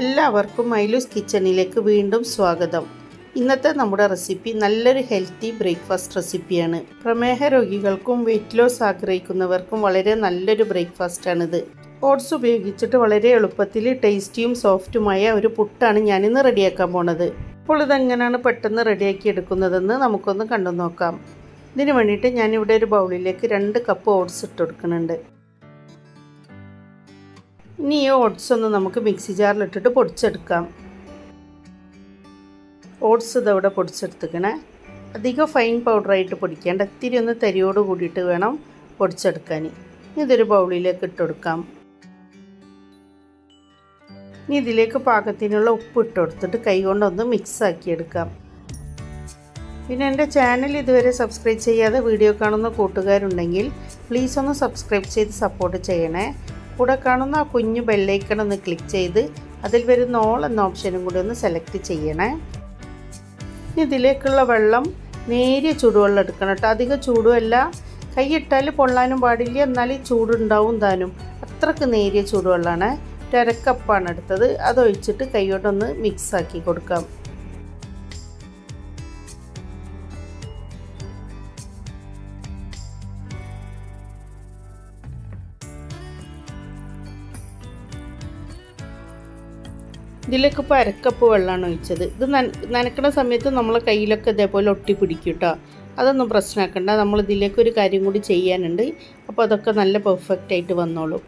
എല്ലാവർക്കും മൈലൂസ് കിച്ചണിലേക്ക് വീണ്ടും സ്വാഗതം. ഇന്നത്തെ നമ്മുടെ റെസിപ്പി നല്ലൊരു ഹെൽത്തി ബ്രേക്ക്ഫാസ്റ്റ് റെസിപ്പിയാണ്. പ്രമേഹ രോഗികൾക്കും വെയിറ്റ് ലോസ് ആഗ്രഹിക്കുന്നവർക്കും വളരെ നല്ലൊരു ബ്രേക്ക്ഫാസ്റ്റാണിത്. ഓട്സ് ഉപയോഗിച്ചിട്ട് വളരെ എളുപ്പത്തിൽ ടേസ്റ്റിയും സോഫ്റ്റുമായ ഒരു പുട്ടാണ് ഞാനിന്ന് റെഡിയാക്കാൻ പോണത്. അപ്പോൾ ഇതെങ്ങനെയാണ് പെട്ടെന്ന് റെഡിയാക്കി എടുക്കുന്നതെന്ന് നമുക്കൊന്ന് കണ്ടു നോക്കാം. ഇതിന് വേണ്ടിയിട്ട് ഞാനിവിടെ ഒരു ബൗളിലേക്ക് രണ്ട് കപ്പ് ഓട്സ് ഇട്ട് കൊടുക്കുന്നുണ്ട്. ഇനി ഈ ഓട്സ് ഒന്ന് നമുക്ക് മിക്സി ജാറിലിട്ടിട്ട് പൊടിച്ചെടുക്കാം. ഓട്സ് ഇതവിടെ പൊടിച്ചെടുത്തിക്കണേ അധികം ഫൈൻ പൗഡറായിട്ട് പൊടിക്കേണ്ട ഇത്തിരി ഒന്ന് തരിയോട് കൂടിയിട്ട് വേണം പൊടിച്ചെടുക്കാൻ. ഇതൊരു ബൗളിലേക്ക് ഇട്ട് കൊടുക്കാം. ഇനി ഇതിലേക്ക് പാകത്തിനുള്ള ഉപ്പ് ഇട്ട് കൊടുത്തിട്ട് കൈകൊണ്ടൊന്ന് മിക്സ് ആക്കി എടുക്കാം. പിന്നെ എന്റെ ചാനൽ ഇതുവരെ സബ്സ്ക്രൈബ് ചെയ്യാതെ വീഡിയോ കാണുന്ന കൂട്ടുകാരുണ്ടെങ്കിൽ പ്ലീസ് ഒന്ന് സബ്സ്ക്രൈബ് ചെയ്ത് സപ്പോർട്ട് ചെയ്യണേ. കൂടെ കാണുന്ന ആ കുഞ്ഞു ബെല്ലൈക്കൺ ഒന്ന് ക്ലിക്ക് ചെയ്ത് അതിൽ വരുന്ന ഓൾ എന്ന ഓപ്ഷനും കൂടി ഒന്ന് സെലക്ട് ചെയ്യണേ. ഇതിലേക്കുള്ള വെള്ളം നേരിയ ചൂടുവെള്ളം എടുക്കണം കേട്ടോ. അധികം ചൂടുമല്ല കൈയിട്ടാൽ പൊള്ളാനും പാടില്ല. എന്നാൽ ചൂടുണ്ടാവും താനും. അത്രയ്ക്ക് നേരിയ ചൂടുവെള്ളമാണ് ഒരക്കപ്പാണ് എടുത്തത്. അതൊഴിച്ചിട്ട് കൈയോട്ടൊന്ന് മിക്സാക്കി കൊടുക്കാം. ഇതിലേക്ക് ഇപ്പോൾ അരക്കപ്പ് വെള്ളമാണ് ഒഴിച്ചത്. ഇത് നനക്കണ സമയത്ത് നമ്മളെ കയ്യിലൊക്കെ ഇതേപോലെ ഒട്ടി പിടിക്കും കേട്ടോ അതൊന്നും പ്രശ്നമാക്കണ്ട. നമ്മൾ ഇതിലേക്ക് ഒരു കാര്യം കൂടി ചെയ്യാനുണ്ട്. അപ്പോൾ അതൊക്കെ നല്ല പെർഫെക്റ്റ് ആയിട്ട് വന്നോളും.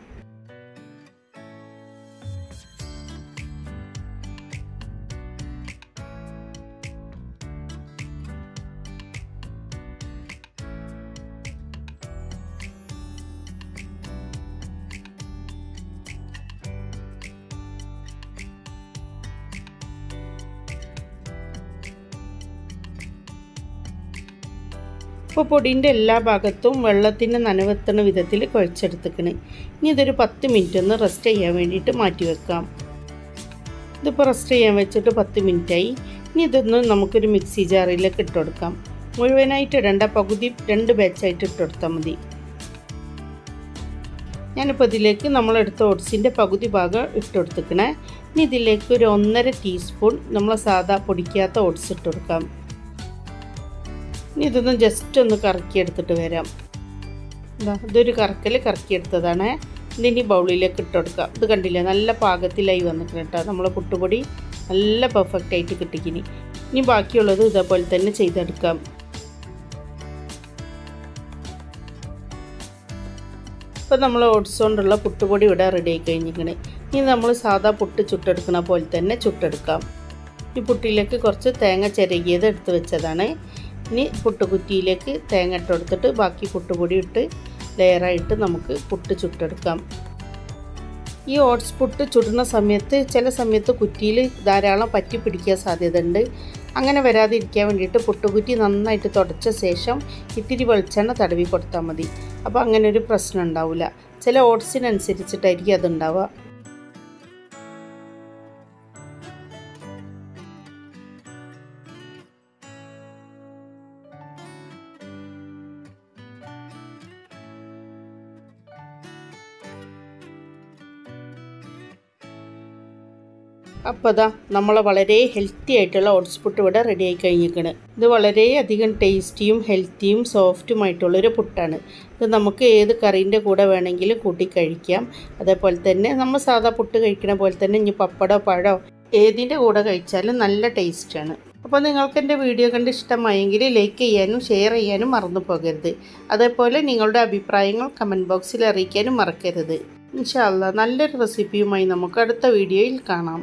ഇപ്പോൾ പൊടിന്റെ എല്ലാ ഭാഗത്തും വെള്ളത്തിന്റെ നനവെത്തണ വിധത്തിൽ കുഴച്ചെടുത്തിക്കണ്. ഇനി ഇതൊരു പത്ത് മിനിറ്റ് ഒന്ന് റെസ്റ്റ് ചെയ്യാൻ വേണ്ടിയിട്ട് മാറ്റി വെക്കാം. ഇതിപ്പോൾ റെസ്റ്റ് ചെയ്യാൻ വെച്ചിട്ട് പത്ത് മിനിറ്റായി. ഇനി ഇതൊന്ന് നമുക്കൊരു മിക്സി ജാറിലേക്ക് ഇട്ട് കൊടുക്കാം. മുഴുവനായിട്ട് ഇടേണ്ട പകുതി രണ്ട് ബാച്ചായിട്ട് ഇട്ട് കൊടുത്താൽ മതി. ഞാനിപ്പോൾ ഇതിലേക്ക് നമ്മളെടുത്ത ഓട്സിന്റെ പകുതി ഭാഗം ഇട്ട് കൊടുത്തിക്കണേ. ഇനി ഇതിലേക്ക് ഒരു ഒന്നര ടീസ്പൂൺ നമ്മൾ സാധാ പൊടിക്കാത്ത ഓട്സ് ഇട്ട് കൊടുക്കാം. ഇനി ഇതൊന്ന് ജസ്റ്റ് ഒന്ന് കറക്കിയെടുത്തിട്ട് വരാം. ഇതാ ഇതൊരു കറക്കൽ കറക്കിയെടുത്തതാണ് ഇതിനി ബൗളിലേക്ക് ഇട്ട് കൊടുക്കുക ഇത് കണ്ടില്ലേ? നല്ല പാകത്തിലായി വന്നിട്ട് കേട്ടോ. നമ്മളെ പുട്ടുപൊടി നല്ല പെർഫെക്റ്റ് ആയിട്ട് കിട്ടിക്കിനി. ഇനി ബാക്കിയുള്ളത് ഇതേപോലെ തന്നെ ചെയ്തെടുക്കാം. ഇപ്പം നമ്മൾ ഓട്സ് കൊണ്ടുള്ള പുട്ടുപൊടി ഇവിടെ റെഡി ആയി കഴിഞ്ഞിരിക്കണേ. ഇനി നമ്മൾ സാധാ പുട്ട് ചുട്ടെടുക്കുന്ന പോലെ തന്നെ ചുട്ടെടുക്കാം. ഈ പുട്ടിലേക്ക് കുറച്ച് തേങ്ങ ചിരകിയത് എടുത്ത് വെച്ചതാണ്. ഇനി പുട്ടുകുറ്റിയിലേക്ക് തേങ്ങ ഇട്ട് കൊടുത്തിട്ട് ബാക്കി പുട്ടുപൊടി ഇട്ട് ലെയറായിട്ട് നമുക്ക് പുട്ട് ചുട്ടെടുക്കാം. ഈ ഓട്സ് പുട്ട് ചുടുന്ന സമയത്ത് ചില സമയത്ത് കുറ്റിയിൽ ധാരാളം പറ്റി പിടിക്കാൻ സാധ്യതയുണ്ട്. അങ്ങനെ വരാതിരിക്കാൻ വേണ്ടിയിട്ട് പുട്ടുകുറ്റി നന്നായിട്ട് തുടച്ച ശേഷം ഇത്തിരി വെളിച്ചെണ്ണ തടവി കൊടുത്താൽ മതി. അപ്പോൾ അങ്ങനെ ഒരു പ്രശ്നം ഉണ്ടാവില്ല. ചില ഓട്സിനനുസരിച്ചിട്ടായിരിക്കും അതുണ്ടാവുക. അപ്പോൾ അതാ നമ്മൾ വളരെ ഹെൽത്തി ആയിട്ടുള്ള ഓട്സ് പുട്ട് ഇവിടെ റെഡി ആയി കഴിഞ്ഞിരിക്കണ്. ഇത് വളരെയധികം ടേസ്റ്റിയും ഹെൽത്തിയും സോഫ്റ്റുമായിട്ടുള്ളൊരു പുട്ടാണ്. ഇത് നമുക്ക് ഏത് കറീന്റെ കൂടെ വേണമെങ്കിലും കൂട്ടി കഴിക്കാം. അതേപോലെ തന്നെ നമ്മൾ സാധാ പുട്ട് കഴിക്കണ പോലെ തന്നെ ഇനി പപ്പടോ പഴോ ഏതിന്റെ കൂടെ കഴിച്ചാലും നല്ല ടേസ്റ്റാണ് അപ്പോൾ നിങ്ങൾക്ക് എന്റെ വീഡിയോ കണ്ട് ഇഷ്ടമായെങ്കിൽ ലൈക്ക് ചെയ്യാനും ഷെയർ ചെയ്യാനും മറന്നു പോകരുത്. അതേപോലെ നിങ്ങളുടെ അഭിപ്രായങ്ങൾ കമന്റ് ബോക്സിൽ അറിയിക്കാനും മറക്കരുത്. ഇൻഷാല്ല നല്ലൊരു റെസിപ്പിയുമായി നമുക്ക് അടുത്ത വീഡിയോയിൽ കാണാം.